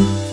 Bye.